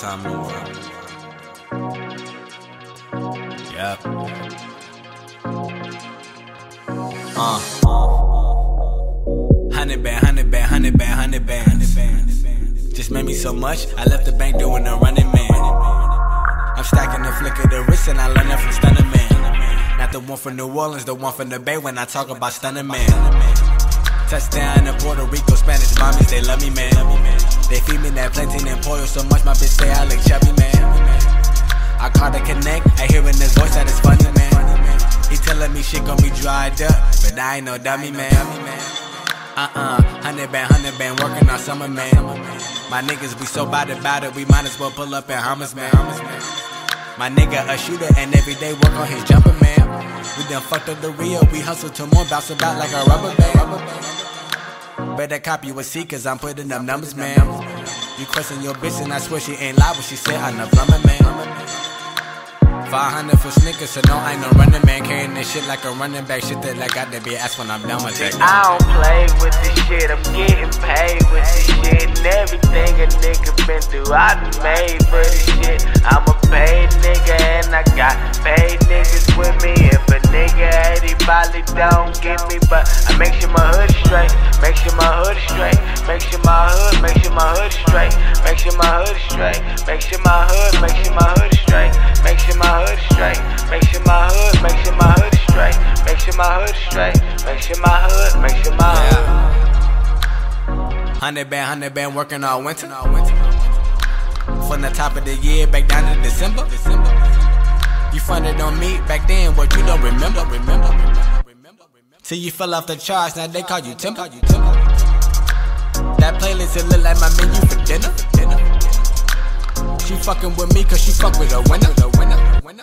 time in the world. Yep. Uh. Hundred band, hundred band, hundred band, hundred bands. Just made me so much, I left the bank doing the running man. I'm stacking the flick of the wrist and I learned it from Stunner Man. Not the one from New Orleans, the one from the Bay when I talk about Stunner Man. Touchdown in Puerto Rico, Spanish mommies, they love me, man. They feed me that plantain and pollo so much, my bitch say I look chubby, man. I call to connect, I hearing his voice that is funny, man. He telling me shit gon' be dried up, but I ain't no dummy, man. Uh-uh, hundred band, hundred band, working on summer, man. My niggas be so bout it, it, we might as well pull up in Hummers, man. My nigga a shooter and every day work on his jumper, man. We done fucked up the real, we hustle to more, bounce about like a rubber band. Better copy you a C, cause I'm putting up numbers, man. You question your bitch and I swear she ain't when she said I'm the plumber, man. 500 for sneakers, so no, I ain't no running man. Carrying this shit like a running back. Shit that like got to be asked when I'm done with it. I don't play with this shit, I'm getting paid with this shit. And everything a nigga been through, I done made for this shit. I'm a paid nigga and I got paid niggas with me. If a nigga ain't he probably don't get me, but I make sure my hood straight, make sure my hood straight, make sure my hood, make sure my hood straight, make sure my hood straight, make sure my hood, make sure my hood straight, make sure my hood is straight, make sure my hood, make sure my hood is straight, make sure my hood is straight, make sure my hood, make sure my hood. Yeah. Hundred band, hundred band, working all winter. From the top of the year back down to December. You funded on me back then, what you don't remember, remember. Till you fell off the charts, now they call you Timber. That playlist it look like my menu for dinner. She fucking with me cause she fuck with a winner.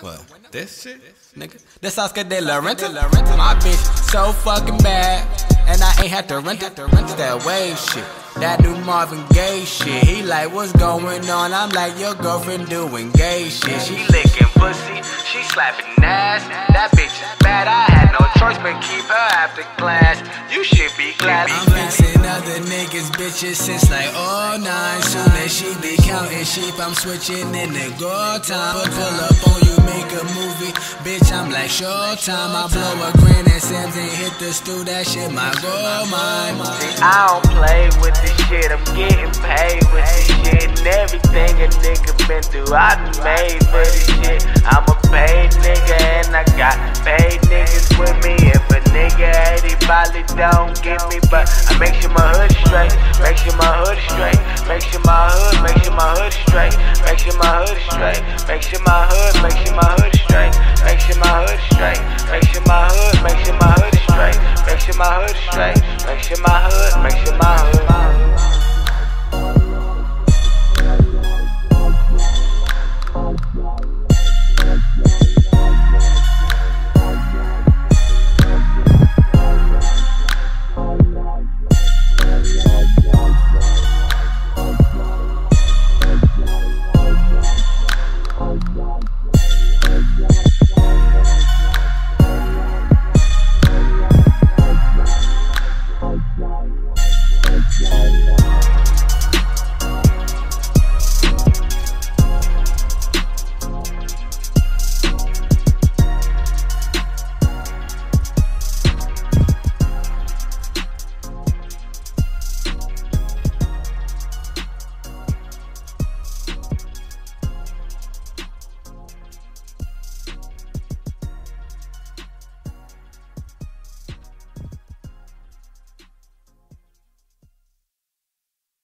What? This shit? Nigga. This Oscar de la Renta. My bitch so fucking bad. And I ain't had to rent it. That wave shit. That new Marvin Gaye shit. He like, what's going on? I'm like, your girlfriend doing gay shit. She licking pussy, she slapping ass. That bitch is bad, I had no choice but keep her after class. You should be glad. I'm fixing other niggas, bitches since like all nine. Soon as she be counting sheep, I'm switching in the go time. But pull up on you, make a movie, bitch. I'm like showtime. I blow a grand at Sam's and hit the stool. That shit my gold mine. See, I don't play with this shit, I'm getting paid with this shit. And everything a nigga been through, I done made for this shit. I'm a paid nigga and I got paid niggas with me. If a nigga ain't, probably don't get me. But I make sure my hood straight, make sure my hood straight, make sure my hood, make sure my hood straight, make sure my hood straight, make sure my sure my hood is straight. Make sure my hood, make sure my hood.